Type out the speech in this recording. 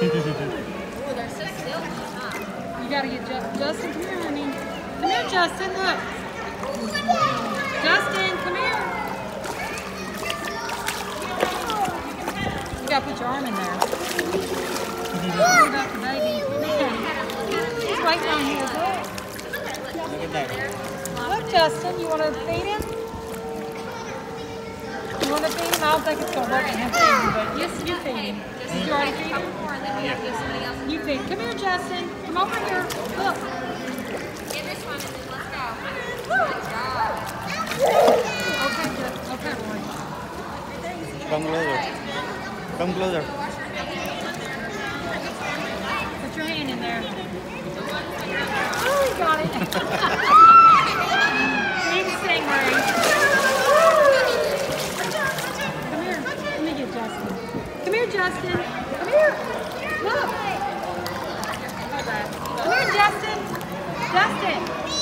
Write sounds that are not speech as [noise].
You gotta get Justin. Come here, honey. Come here, Justin. Look. Justin, come here. You gotta put your arm in there. What about the baby? He's on you as. Look. Look, Justin, you want to feed him? You want to feed him? I don't think it's going to work in him, but yes, you feed him. Did you already feed him? You feed. Come here, Justin. Come over here. Look. Okay, Ju- okay, Roy. Come closer. Come closer. Put your hand in there. Oh, he got it. [laughs] Big stingray. Come here. Let me get Justin. Come here, Justin. Come here. Look. Here, Justin. Justin.